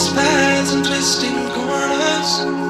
its paths and twisting corners.